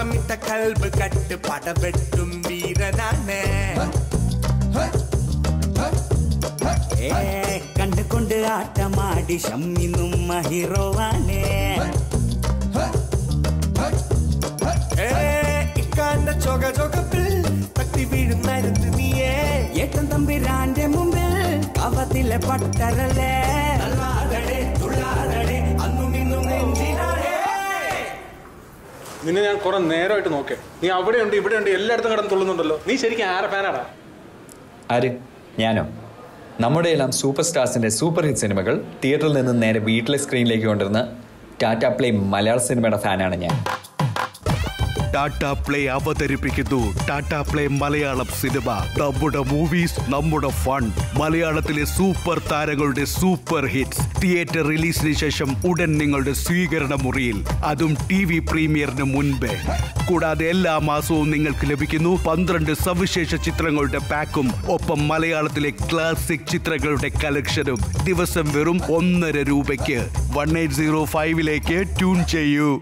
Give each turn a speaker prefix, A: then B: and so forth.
A: നട്ട് പടവെട്ടും വീരനാണ്
B: ഏ കണ്ടുകൊണ്ട് ആട്ടമാടി ഷമ്മിന്നും ഹീറോവാണ്
A: ഏ, ഇക്കാന്റെ ചൊക ചൊകപ്പിൽ തട്ടി വീഴുന്നായിരുന്നു നീയേ
B: ഏട്ടൻ തമ്പിരാന്റെ മുമ്പിൽ കവത്തിലെ പട്ടരല്ലേ
C: നിന്നെ ഞാൻ കുറെ നേരമായിട്ട് നോക്കേ നീ അവിടെ ഉണ്ട് ഇവിടെ ഉണ്ട് എല്ലായിടത്തും കടന്ന് തുള്ളുന്നുണ്ടല്ലോ. നീ ശരിക്കും ആരെ ഫാനാടാ?
D: ആര്? ഞാനോ? നമ്മുടെ എല്ലാം സൂപ്പർ സ്റ്റാർസിന്റെ സൂപ്പർ ഹിറ്റ് സിനിമകൾ തിയേറ്ററിൽ നിന്ന് നേരെ വീട്ടിലെ സ്ക്രീനിലേക്ക് കൊണ്ടുവരുന്ന ടാറ്റ പ്ലേ മലയാള സിനിമയുടെ ഫാനാണ് ഞാൻ.
E: ടാറ്റ പ്ലേ അവതരിപ്പിക്കുന്നു. Tata play Malayalam cinema. നമ്മുടെ മൂവീസ് നമ്മുടെ ഫൺ മലയാളത്തിലെ സൂപ്പർ താരങ്ങളുടെ സൂപ്പർ ഹിറ്റ്സ് തിയേറ്റർ റിലീസിന് ശേഷം ഉടൻ നിങ്ങളുടെ സ്വീകരണ മുറിയിൽ. അതും ടി വി പ്രീമിയറിന് മുൻപേ. കൂടാതെ എല്ലാ മാസവും നിങ്ങൾക്ക് ലഭിക്കുന്നു പന്ത്രണ്ട് സവിശേഷ ചിത്രങ്ങളുടെ പാക്കും. ഒപ്പം മലയാളത്തിലെ ക്ലാസിക് ചിത്രങ്ങളുടെ കളക്ഷനും ദിവസം വെറും ഒന്നര രൂപയ്ക്ക്. വൺ എയ്റ്റ് സീറോ ഫൈവിലേക്ക് ട്യൂൺ ചെയ്യൂ.